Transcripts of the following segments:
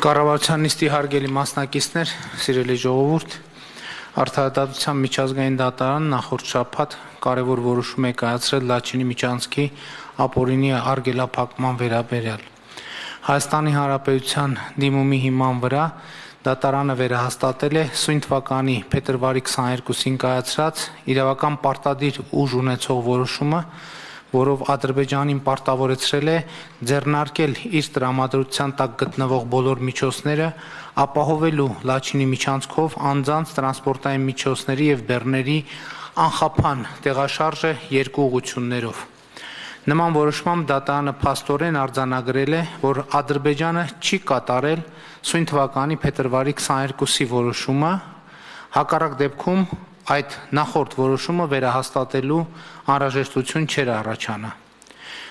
Կառավարության նիստի հարգելի մասնակիցներ, սիրելի ժողովուրդ, Արդարադատության միջազգային դատարան նախորդ շաբաթ կարևոր որոշում է կայացրել Լաչինի միջանցքի ապօրինի արգելափակման վերաբերյալ։ Հայաստանի Հանրապետության դիմումի հիման վրա դատարանը վերահաստատել է սույն թվականի փետրվարի 22-ին կայացրած իրավական պարտադիր ուժ ունեցող որոշումը, որով Ադրբեջանին պարտավորեցրել է ձեռնարկել իր տրամադրության տակ գտնվող բոլոր միջոցները ապահովելու Լաչինի միջանցքով անձանց տրանսպորտային միջոցների եւ բեռների անխափան տեղաշարժը երկու ուղություններով։ Նման որոշմամբ դատարանը փաստորեն արձանագրել է, որ Ադրբեջանը չի կատարել սույն թվականի փետրվարի 22-ի որոշումը, հակառակ դեպքում այդ նախորդ որոշումը վերահաստատելու անհրաժեշտություն չէր առաջանա։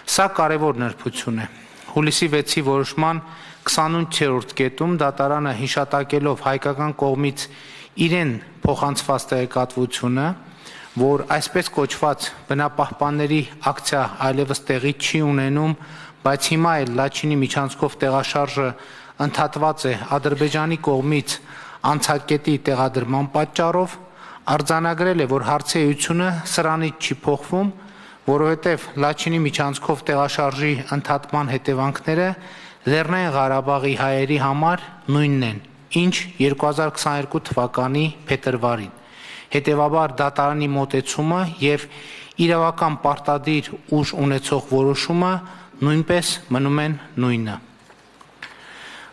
Սա կարևոր նրբություն է։ Հուլիսի 6-ի որոշման 28-րդ կետում դատարանը հիշատակելով հայկական կողմից իրեն փոխանցված տեղեկատվությունը, որ այսպես կոչված բնապահպանների ակցիա այլևս տեղի չի ունենում, բայց հիմա էլ Լաչինի միջանցքով տեղաշարժը ընդհատված է Ադրբեջանի կողմից անցակետի տեղադրման պատճառով արձանագրել է, որ հարցեությունը սրանից չի փոխվում, որովհետև Լաչինի միջանցքով տեղաշարժի ընդհատման հետևանքները Լեռնային Ղարաբաղի հայերի համար նույնն են, ինչ 2022 թվականի փետրվարին։ Հետևաբար դատարանի մոտեցումը եւ իրավական պարտադիր ուժ ունեցող որոշումը նույնպես մնում են նույնը։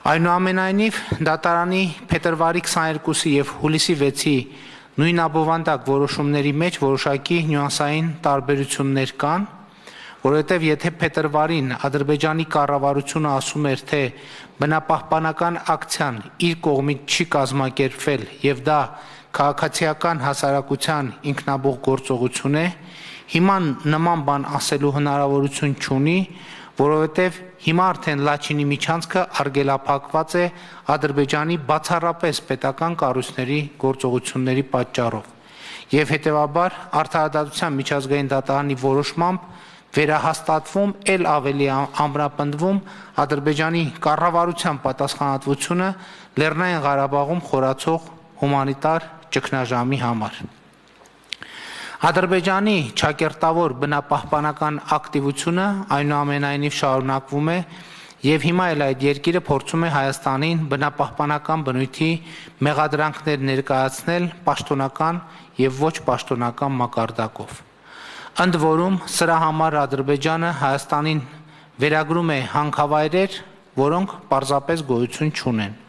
Այնուամենայնիվ դատարանի փետրվարի 22-ի եւ հուլիսի 6-ի Նույն ապովանդակ որոշումների մեջ որոշակի նյուանսային տարբերություններ կան, որովհետև եթե փետրվարին Ադրբեջանի կառավարությունը ասում էր, թե բնապահպանական ակցիան իր կողմից չի կազմակերպվել եւ դա քաղաքացիական հասարակության ինքնաբուխ գործողություն է, հիմա նման բան ասելու հնարավորություն չունի, որովհետև հիմա արդեն Լաչինի միջանցքը արգելափակված է Ադրբեջանի բացառապես պետական կառույցների գործողությունների պատճառով։ Եվ հետևաբար արդարադատության միջազգային դատարանի որոշմամբ վերահաստատվում ել ավելի ամրապնդվում Ադրբեջանի կառավարության պատասխանատվությունը Լեռնային Ղարաբաղում խորացող հումանիտար ճգնաժամի համար։ Ադրբեջանի ճակերտավոր բնապահպանական ակտիվությունը այնուամենայնիվ շարունակվում է եւ հիմա էլ այդ երկիրը փորձում է Հայաստանին բնապահպանական բնույթի մեղադրանքներ ներկայացնել պաշտոնական եւ ոչ պաշտոնական մակարդակով։ Ընդ որում սրա համար Ադրբեջանը Հայաստանին վերագրում է հանքավայրեր, որոնք պարզապես գոյություն չունեն։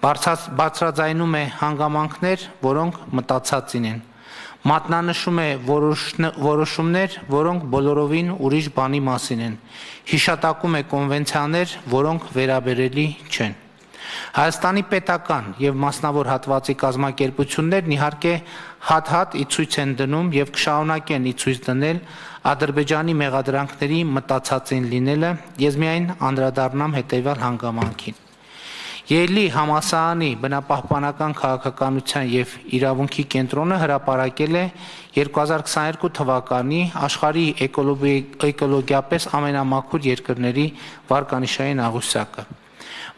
Բարձրաձայնում է հանգամանքներ, որոնք մտածածին են մատնանշում է որոշ, որոշումներ, որոնք բոլորովին ուրիշ բանի մասին են։ Հիշատակում է կոնվենցիաներ, որոնք վերաբերելի չեն։ Հայաստանի պետական եւ մասնավոր հատվածի կազմակերպություններն իհարկե հատ-հատ ի ցույց են դնում եւ կշարունակեն ի ցույց դնել Ադրբեջանի մեղադրանքների մտածածին լինելը, ես միայն անդրադառնամ հետեւյալ հանգամանքին։ Ելի համասարանի բնապահպանական քաղաքականության եւ իրավունքի կենտրոնը հրապարակել է 2022 թվականի աշխարհի էկոլոգիապես ամենամաքուր երկրների վարկանիշային աղյուսակը։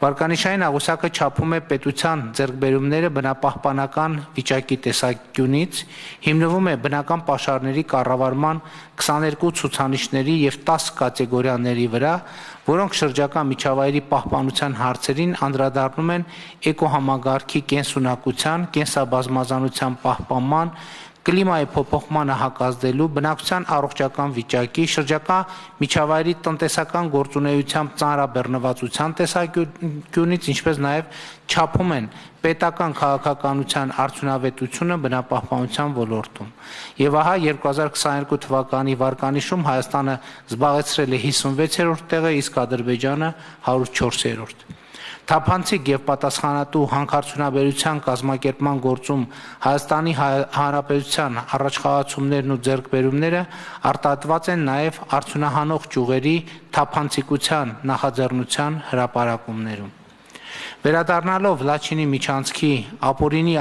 Վարկանիշային աղյուսակը չափում է պետության ձեռքբերումները բնապահպանական վիճակի տեսանկյունից, հիմնվում է բնական պաշարների կառավարման 22 ցուցանիշների եւ 10 կատեգորիաների վրա, որոնք շրջակա միջավայրի պահպանության հարցերին անդրադառնում են էկոհամագարքի կենսունակության, կենսաբազմազանության պահպանման, կլիմայի փոփոխմանը հակազդելու, բնակչության առողջական վիճակի, շրջակա միջավայրի տնտեսական գործունեությամբ ծանրաբեռնվածության տեսանկյունից, ինչպես նաև չափում են պետական քաղաքականության արդյունավետությունը բնապահպանության ոլորտում։ Եվ ահա 2022 թվականի վարկանիշում Հայաստանը զբաղեցրել է 56-րդ տեղը, իսկ Ադրբեջանը 104-րդ։ Թափանցիկ եւ պատասխանատու հանքարդյունաբերության կազմակերպման գործում Հայաստանի Հանրապետության առաջխաղացումներն ու ձեռքբերումները արտահայտված են նաեւ արդյունահանող ճյուղերի թափանցիկության նախաձեռնության հրապարակումներում։ Վերադառնալով Լաչինի միջանցքի ապօրինի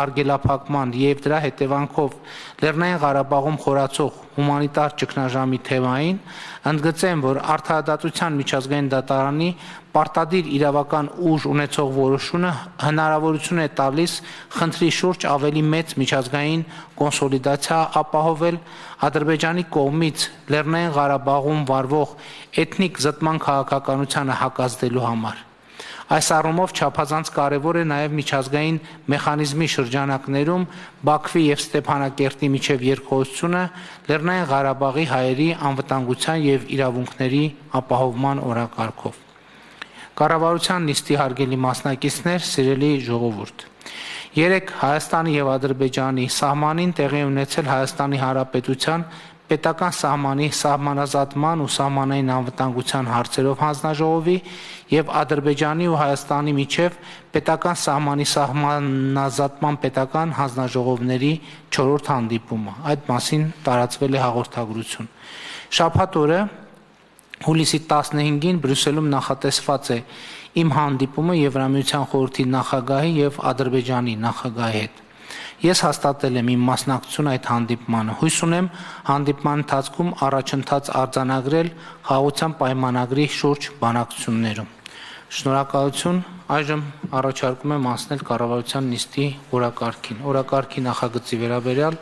արգելափակման եւ դրա հետևանքով Լեռնային Ղարաբաղում խորացող հումանիտար ճգնաժամի թեմային, ընդգծեմ, որ արդարադատության միջազգային դատարանի պարտադիր իրավական ուժ ունեցող որոշումը հնարավորություն է տալիս խնդրի շուրջ ավելի մեծ միջազգային կոնսոլիդացիա ապահովել Ադրբեջանի կողմից Լեռնային Ղարաբաղում վարվող էթնիկ զտման քաղաքականությանը հակազդելու համար։ Այս առումով չափազանց կարևոր է նաև միջազգային մեխանիզմի շրջանակներում Բաքվի եւ Ստեփանակերտի միջև երկխոսությունը Լեռնային Ղարաբաղի հայերի անվտանգության եւ իրավունքների ապահովման օրակարգով։ Կառավարության նիստի հարգելի մասնակիցներ, սիրելի ժողովուրդ։ Երեք Հայաստանի եւ Ադրբեջանի սահմանին տեղի ունեցել Հայաստանի Հանրապետության պետական սահմանի սահմանազատման ու սահմանային անվտանգության հարցերով հանձնաժողովի եւ Ադրբեջանի ու Հայաստանի միջև պետական սահմանի սահմանազատման պետական հանձնաժողովների 4-րդ հանդիպումը։ Այդ մասին տարածվել է հաղորդագրություն։ Շաբաթ օրը հուլիսի 15-ին Բրյուսելում նախատեսված է իմ հանդիպումը Եվրամիության խորհրդի նախագահի եւ Ադրբեջանի նախագահի հետ։ Ես հաստատել եմ իմ մասնակցությունը այդ հանդիպմանը։ Հույս ունեմ հանդիպման ընթացքում առաջընթաց արձանագրել խաղաղության պայմանագրի շուրջ բանակցություններում։ Շնորհակալություն։ Այժմ առաջարկում եմ անցնել կառավարության նիստի օրակարգին։ Օրակարգի նախագծի վերաբերյալ